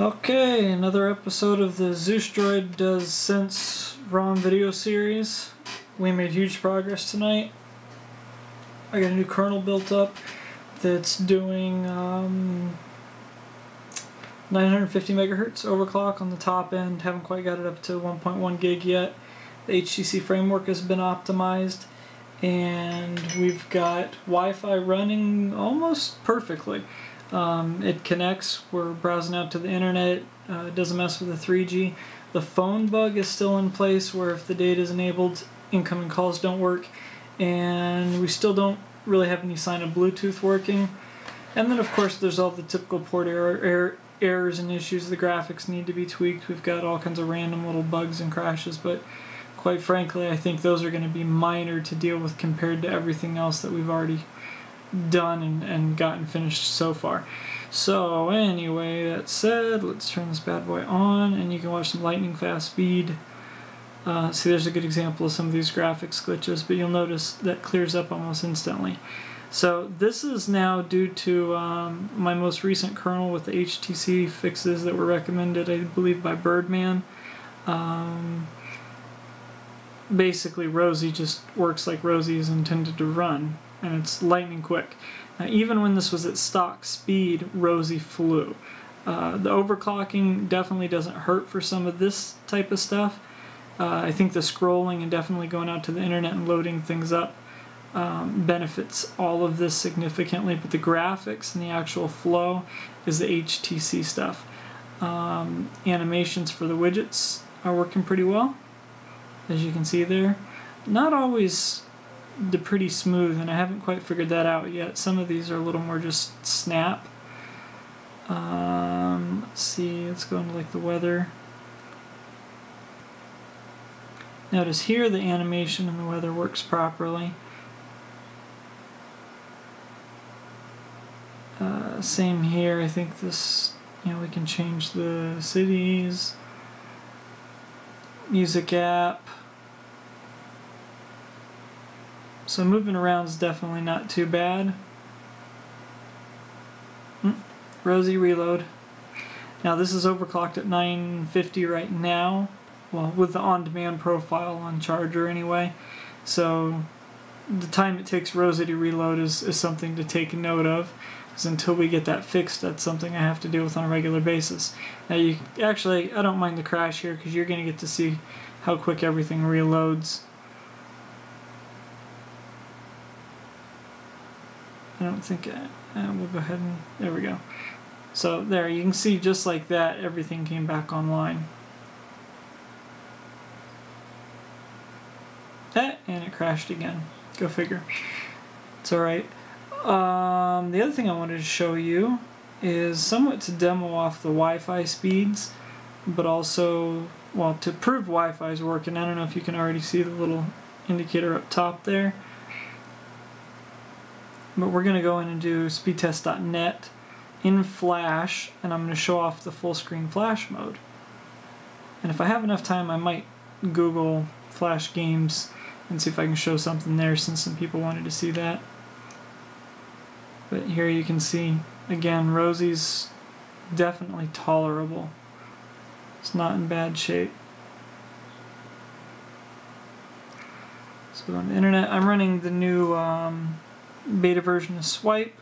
Okay, another episode of the Zeus Droid Does Sense ROM video series. We made huge progress tonight. I got a new kernel built up that's doing um, 950 megahertz overclock on the top end. Haven't quite got it up to 1.1 gig yet. The HTC framework has been optimized, and we've got Wi Fi running almost perfectly. Um, it connects. We're browsing out to the internet. Uh, it doesn't mess with the 3G. The phone bug is still in place where if the data is enabled, incoming calls don't work. And we still don't really have any sign of Bluetooth working. And then, of course, there's all the typical port error, error, errors and issues. The graphics need to be tweaked. We've got all kinds of random little bugs and crashes, but quite frankly, I think those are going to be minor to deal with compared to everything else that we've already done and, and gotten finished so far. So anyway, that said, let's turn this bad boy on and you can watch some lightning fast speed. Uh, see, there's a good example of some of these graphics glitches, but you'll notice that clears up almost instantly. So this is now due to um, my most recent kernel with the HTC fixes that were recommended, I believe, by Birdman. Um, basically, Rosie just works like Rosie is intended to run and it's lightning quick. Now, even when this was at stock speed, Rosie flew. Uh, the overclocking definitely doesn't hurt for some of this type of stuff. Uh, I think the scrolling and definitely going out to the internet and loading things up um, benefits all of this significantly, but the graphics and the actual flow is the HTC stuff. Um, animations for the widgets are working pretty well, as you can see there. Not always the pretty smooth, and I haven't quite figured that out yet. Some of these are a little more just snap. Um, let's see, let's go into like the weather. Notice here the animation and the weather works properly. Uh, same here, I think this, you know, we can change the cities, music app, So moving around is definitely not too bad. Mm, Rosie reload. Now this is overclocked at 950 right now. Well, with the on-demand profile on charger anyway. So the time it takes Rosie to reload is, is something to take note of. Because until we get that fixed, that's something I have to deal with on a regular basis. Now you actually, I don't mind the crash here because you're going to get to see how quick everything reloads. I don't think, uh, we'll go ahead and, there we go. So there, you can see just like that, everything came back online. Eh, and it crashed again. Go figure. It's alright. Um, the other thing I wanted to show you is somewhat to demo off the Wi-Fi speeds, but also, well, to prove Wi-Fi is working. I don't know if you can already see the little indicator up top there. But we're going to go in and do speedtest.net in Flash, and I'm going to show off the full screen Flash mode. And if I have enough time, I might Google Flash games and see if I can show something there since some people wanted to see that. But here you can see, again, Rosie's definitely tolerable. It's not in bad shape. So on the internet, I'm running the new um, beta version of Swype.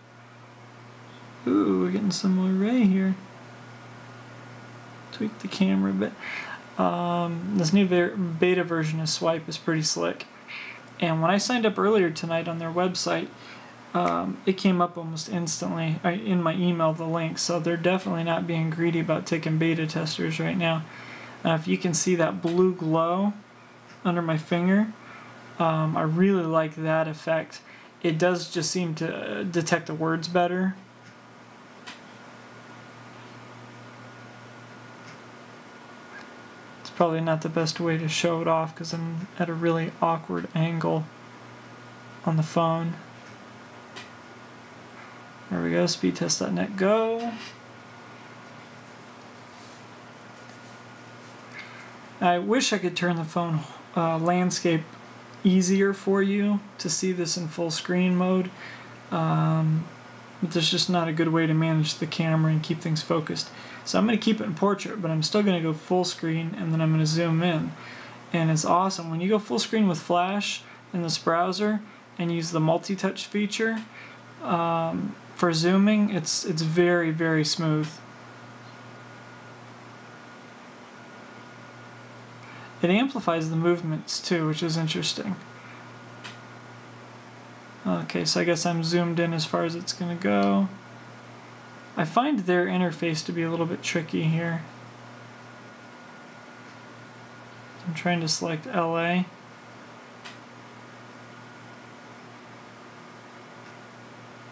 Ooh, we're getting some array here. Tweak the camera a bit. Um, this new beta version of Swype is pretty slick. And when I signed up earlier tonight on their website, um, it came up almost instantly in my email, the link. So they're definitely not being greedy about taking beta testers right now. Uh, if you can see that blue glow under my finger, um, I really like that effect it does just seem to detect the words better. It's probably not the best way to show it off because I'm at a really awkward angle on the phone. There we go, speedtest.net go. I wish I could turn the phone uh, landscape easier for you to see this in full screen mode. Um, but there's just not a good way to manage the camera and keep things focused. So I'm going to keep it in portrait, but I'm still going to go full screen and then I'm going to zoom in. And it's awesome. When you go full screen with Flash in this browser and use the multi-touch feature um, for zooming, it's, it's very, very smooth. It amplifies the movements too, which is interesting. Okay, so I guess I'm zoomed in as far as it's going to go. I find their interface to be a little bit tricky here. I'm trying to select LA.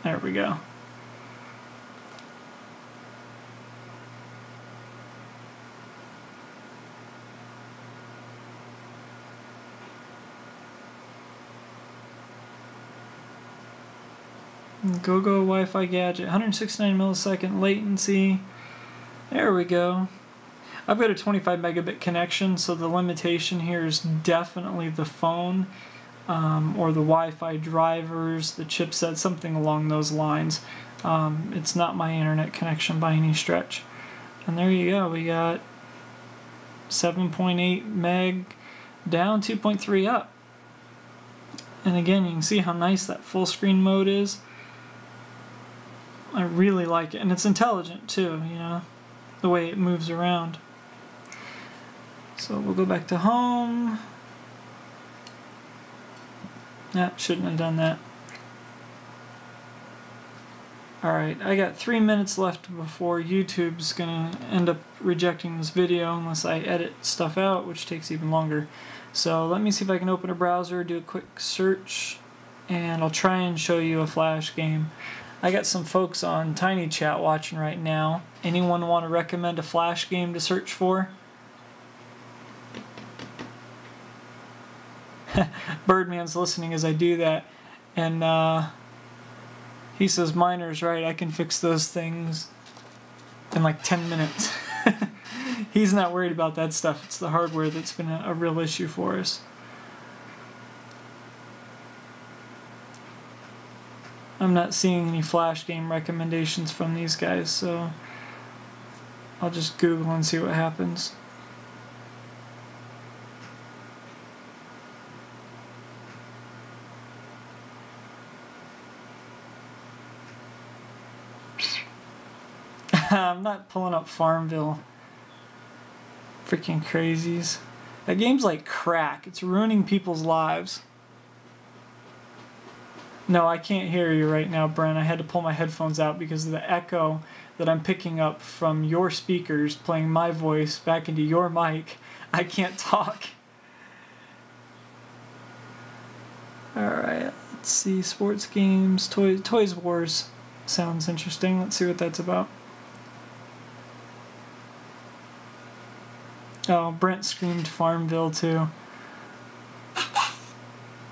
There we go. GoGo Wi-Fi gadget, 169 millisecond latency. There we go. I've got a 25 megabit connection, so the limitation here is definitely the phone um, or the Wi-Fi drivers, the chipset, something along those lines. Um, it's not my internet connection by any stretch. And there you go, we got 7.8 meg down, 2.3 up. And again, you can see how nice that full screen mode is. I really like it, and it's intelligent too, you know, the way it moves around. So we'll go back to home. Yeah, shouldn't have done that. Alright, I got three minutes left before YouTube's gonna end up rejecting this video unless I edit stuff out, which takes even longer. So let me see if I can open a browser, do a quick search, and I'll try and show you a Flash game. I got some folks on Tiny Chat watching right now. Anyone want to recommend a Flash game to search for? Birdman's listening as I do that, and uh, he says, Miner's right, I can fix those things in like 10 minutes. He's not worried about that stuff, it's the hardware that's been a, a real issue for us. I'm not seeing any Flash game recommendations from these guys, so I'll just Google and see what happens. I'm not pulling up Farmville. Freaking crazies. That game's like crack. It's ruining people's lives. No, I can't hear you right now, Brent. I had to pull my headphones out because of the echo that I'm picking up from your speakers playing my voice back into your mic. I can't talk. Alright, let's see. Sports games, Toys, Toys Wars sounds interesting. Let's see what that's about. Oh, Brent screamed Farmville too.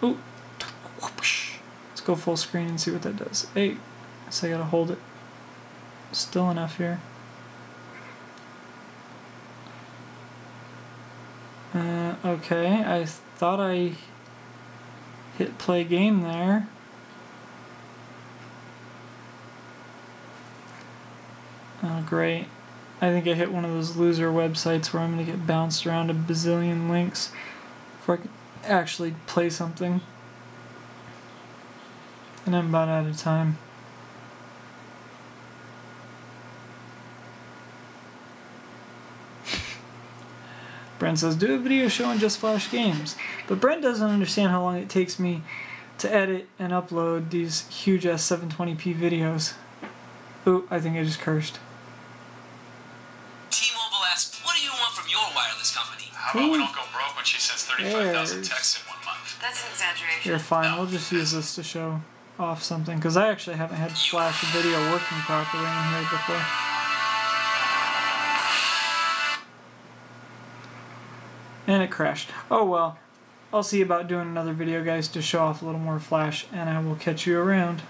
Oh go full screen and see what that does. Hey, so I gotta hold it still enough here. Uh, okay, I thought I hit play game there. Oh, great. I think I hit one of those loser websites where I'm going to get bounced around a bazillion links before I can actually play something. And I'm about out of time. Brent says, do a video showing just Flash games. But Brent doesn't understand how long it takes me to edit and upload these huge ass 720p videos. Ooh, I think I just cursed. T-Mobile asks, what do you want from your wireless company? How about Ooh. we don't go broke when she sends 35,000 texts in one month? That's an exaggeration. You're fine, no. we'll just use this to show off something because I actually haven't had Flash video working properly in here before. And it crashed. Oh well, I'll see about doing another video guys to show off a little more Flash and I will catch you around.